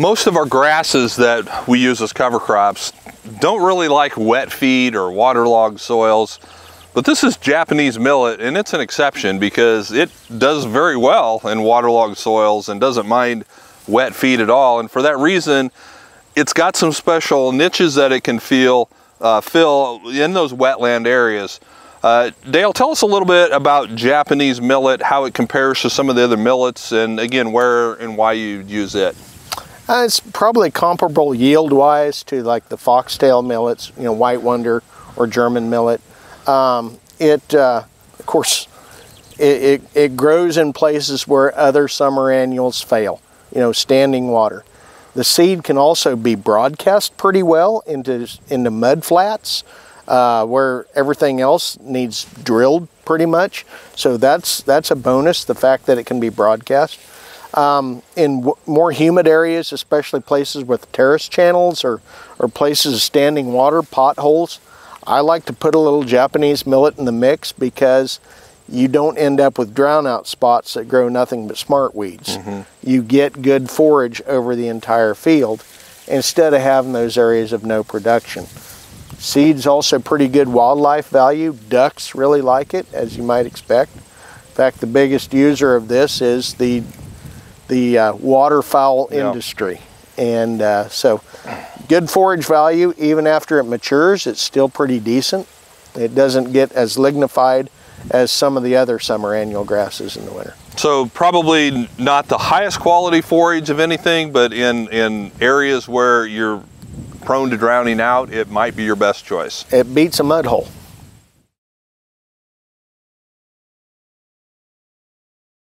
Most of our grasses that we use as cover crops don't really like wet feed or waterlogged soils. But this is Japanese millet and it's an exception because it does very well in waterlogged soils and doesn't mind wet feed at all. And for that reason, it's got some special niches that it can feel, uh, fill in those wetland areas. Uh, Dale, tell us a little bit about Japanese millet, how it compares to some of the other millets, and again, where and why you use it. Uh, it's probably comparable yield-wise to like the foxtail millets, you know, white wonder or German millet. Um, it, uh, of course, it, it, it, grows in places where other summer annuals fail, you know, standing water. The seed can also be broadcast pretty well into, into mud flats uh, where everything else needs drilled pretty much. So that's, that's a bonus, the fact that it can be broadcast. Um, in more humid areas, especially places with terrace channels or, or places of standing water, potholes, I like to put a little Japanese millet in the mix because you don't end up with drown-out spots that grow nothing but smart weeds. Mm -hmm. You get good forage over the entire field instead of having those areas of no production. Seed's also pretty good wildlife value. Ducks really like it, as you might expect. In fact, the biggest user of this is the the uh, waterfowl yep. industry. And uh, so good forage value, even after it matures, it's still pretty decent. It doesn't get as lignified as some of the other summer annual grasses in the winter. So probably not the highest quality forage of anything, but in, in areas where you're prone to drowning out, it might be your best choice. It beats a mud hole.